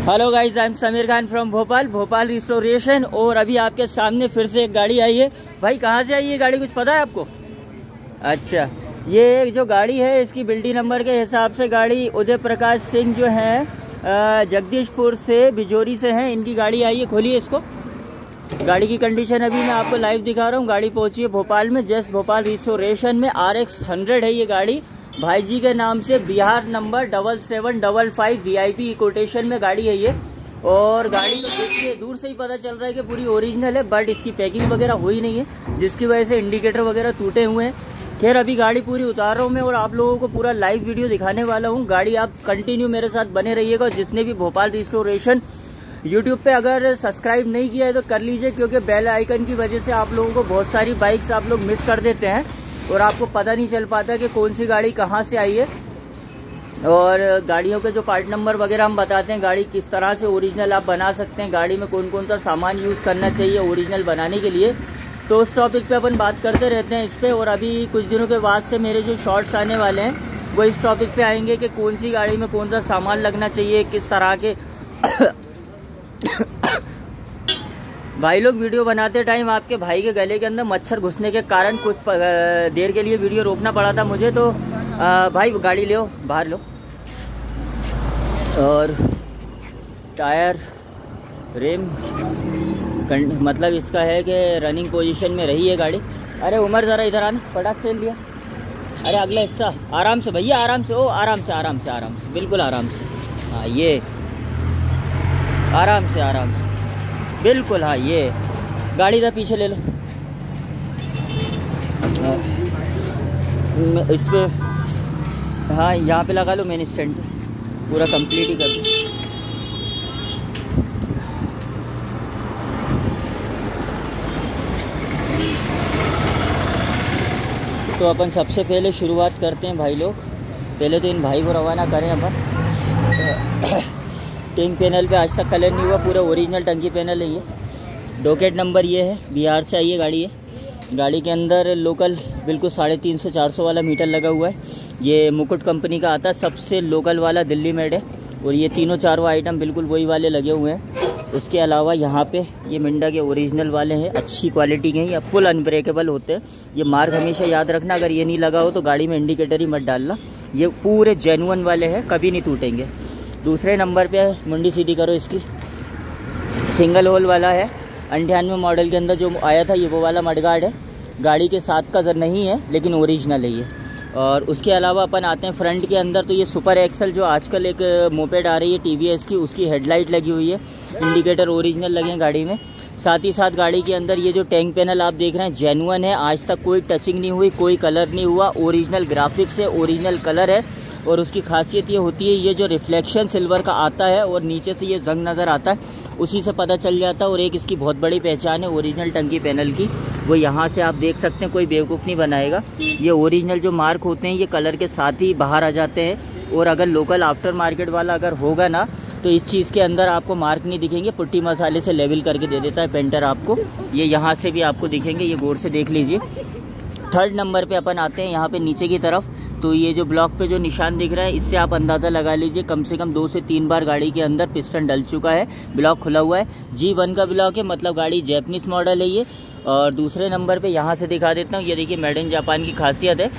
Hello guys I am Sameer Khan from Bhopal Bhopal restoration और अभी आपके सामने फिर से एक गाड़ी आई है। भाई, कहाँ से आई है गाड़ी? कुछ पता है आपको? अच्छा ये जो गाड़ी है, इसकी बिल्डिंग नंबर के हिसाब से गाड़ी उदय प्रकाश सिंह जो है जगदीशपुर से बिजोरी से हैं। इनकी गाड़ी आई है, खोलिए इसको। गाड़ी की कंडीशन अभी मैं आपको लाइव दिखा रहा हूँ। गाड़ी पहुँची है भोपाल में, जस्ट भोपाल रिस्टोरेशन में। आर एक्स हंड्रेड है ये गाड़ी। भाई जी के नाम से Bihar number double seven double five V I P quotation में गाड़ी है ये। और गाड़ी को देखिए, दूर से ही पता चल रहा है कि पूरी ओरिजिनल है बट इसकी पैकिंग वगैरह हुई नहीं है, जिसकी वजह से इंडिकेटर वगैरह टूटे हुए हैं। खैर, अभी गाड़ी पूरी उतार रहा हूँ मैं और आप लोगों को पूरा लाइव वीडियो दिखाने वाला हूँ। गाड़ी आप कंटिन्यू मेरे साथ बने रहिएगा जिसने भी भोपाल रिस्टोरेशन यूट्यूब पे अगर सब्सक्राइब नहीं किया है तो कर लीजिए, क्योंकि बेल आइकन की वजह से आप लोगों को बहुत सारी बाइक्स आप लोग मिस कर देते हैं। और आपको पता नहीं चल पाता कि कौन सी गाड़ी कहाँ से आई है। और गाड़ियों के जो पार्ट नंबर वगैरह हम बताते हैं, गाड़ी किस तरह से ओरिजिनल आप बना सकते हैं, गाड़ी में कौन कौन सा सामान यूज़ करना चाहिए ओरिजिनल बनाने के लिए। तो उस टॉपिक पे अपन बात करते रहते हैं इस पर और अभी कुछ दिनों के बाद से मेरे जो शॉर्ट्स आने वाले हैं, वो इस टॉपिक पे आएँगे कि कौन सी गाड़ी में कौन सा सामान लगना चाहिए, किस तरह के भाई लोग, वीडियो बनाते टाइम आपके भाई के गले के अंदर मच्छर घुसने के कारण कुछ देर के लिए वीडियो रोकना पड़ा था मुझे तो भाई गाड़ी ले बाहर लो। और टायर, रेम मतलब इसका है कि रनिंग पोजीशन में रही है गाड़ी। अरे उमर ज़रा इधर आना, फटाक से लिया अरे अगला हिस्सा, आराम से भैया, आराम से, ओ, आराम से आराम से आराम से, बिल्कुल आराम से। हाँ ये, आराम से आराम से। बिल्कुल हाँ ये गाड़ी का पीछे ले लो। इस पर हाँ यहाँ पे लगा लो मेन स्टैंड। पूरा कंप्लीट ही कर दो तो अपन सबसे पहले शुरुआत करते हैं भाई लोग। पहले तो इन भाई को रवाना करें अपन। टैंक पैनल पे आज तक कलर नहीं हुआ, पूरा ओरिजिनल टंकी पैनल है ये। डोकेट नंबर ये है, बिहार से आई है गाड़ी है गाड़ी के अंदर लोकल बिल्कुल साढ़े तीन सौ, चार सौ वाला मीटर लगा हुआ है। ये मुकुट कंपनी का आता है, सबसे लोकल वाला दिल्ली मेड है। और ये तीनों चारों आइटम बिल्कुल वही वाले लगे हुए हैं। उसके अलावा यहाँ पे ये मिंडा के ओरिजिनल वाले हैं, अच्छी क्वालिटी के हैं, या फुल अनब्रेकेबल होते हैं। ये मार्क हमेशा याद रखना, अगर ये नहीं लगा हो तो गाड़ी में इंडिकेटर ही मत डालना। ये पूरे जेनुअन वाले हैं, कभी नहीं टूटेंगे। दूसरे नंबर पे मुंडी सीटी करो इसकी। सिंगल होल वाला है, अंठानवे मॉडल के अंदर जो आया था, ये वो वाला मडगार्ड है। गाड़ी के साथ का नहीं है, लेकिन ओरिजिनल है ये। और उसके अलावा अपन आते हैं फ्रंट के अंदर तो ये सुपर एक्सल जो आजकल एक मोपेड आ रही है, टीवीएस की, उसकी हेडलाइट लगी हुई है। इंडिकेटर ओरिजिनल लगे हैं गाड़ी में। साथ ही साथ गाड़ी के अंदर ये जो टैंक पैनल आप देख रहे हैं जेनुअन है। आज तक कोई टचिंग नहीं हुई, कोई कलर नहीं हुआ। ओरिजिनल ग्राफिक्स है ओरिजिनल कलर है। और उसकी खासियत ये होती है, ये जो रिफ्लेक्शन सिल्वर का आता है और नीचे से ये जंग नज़र आता है, उसी से पता चल जाता है और एक इसकी बहुत बड़ी पहचान है ओरिजिनल टंकी पैनल की। वो यहाँ से आप देख सकते हैं, कोई बेवकूफ़ नहीं बनाएगा। ये ओरिजिनल जो मार्क होते हैं, ये कलर के साथ ही बाहर आ जाते हैं और अगर लोकल आफ्टर मार्केट वाला अगर होगा ना तो इस चीज़ के अंदर आपको मार्क नहीं दिखेंगे, पुट्टी मसाले से लेवल करके दे देता है पेंटर आपको। ये यहाँ से भी आपको दिखेंगे, ये गौर से देख लीजिए। थर्ड नंबर पे अपन आते हैं, यहाँ पे नीचे की तरफ़। तो ये जो ब्लॉक पे जो निशान दिख रहा है, इससे आप अंदाज़ा लगा लीजिए, कम से कम दो से तीन बार गाड़ी के अंदर पिस्टन डल चुका है, ब्लॉक खुला हुआ है। जी वन का ब्लॉक है मतलब गाड़ी जैपनीस मॉडल है ये। और दूसरे नंबर पे यहाँ से दिखा देता हूँ, ये देखिए मेड इन जापान की खासियत है।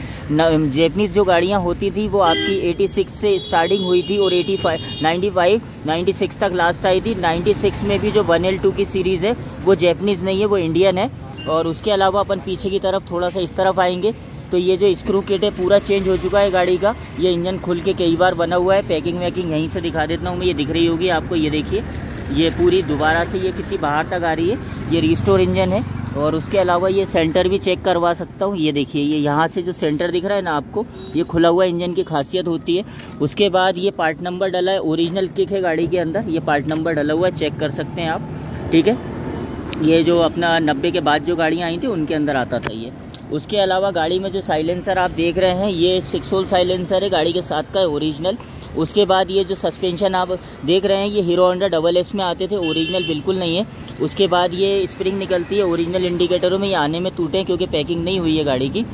जैपनीज जो गाड़ियाँ होती थी, वो आपकी 86 से स्टार्टिंग हुई थी और 85 95 96 तक लास्ट आई थी। 96 में भी जो वन एल टू की सीरीज़ है, वो जैपनीज़ नहीं है, वो इंडियन है। और उसके अलावा अपन पीछे की तरफ़ थोड़ा सा इस तरफ़ आएँगे। तो ये जो स्क्रू किट है, पूरा चेंज हो चुका है गाड़ी का। ये इंजन खुल के कई बार बना हुआ है। पैकिंग वैकिंग यहीं से दिखा देता हूँ मैं। ये दिख रही होगी आपको, ये देखिए। ये पूरी दोबारा से ये कितनी बाहर तक आ रही है। ये रिस्टोर इंजन है। और उसके अलावा ये सेंटर भी चेक करवा सकता हूँ। ये देखिए, ये यहाँ से जो सेंटर दिख रहा है ना आपको, ये खुला हुआ इंजन की खासियत होती है। उसके बाद ये पार्ट नंबर डला है। ओरिजिनल किक है गाड़ी के अंदर। ये पार्ट नंबर डला हुआ है। चेक कर सकते हैं आप। ठीक है? ये जो अपना नब्बे के बाद जो गाड़ियाँ आई थी, उनके अंदर आता था ये। उसके अलावा गाड़ी में जो साइलेंसर आप देख रहे हैं, ये सिक्स होल साइलेंसर है, गाड़ी के साथ का ओरिजिनल उसके बाद ये जो सस्पेंशन आप देख रहे हैं, ये हीरो होंडा डबल एस में आते थे ओरिजिनल बिल्कुल नहीं है। उसके बाद ये स्प्रिंग निकलती है ओरिजिनल इंडिकेटरों में ये आने में टूटे, क्योंकि पैकिंग नहीं हुई है गाड़ी की।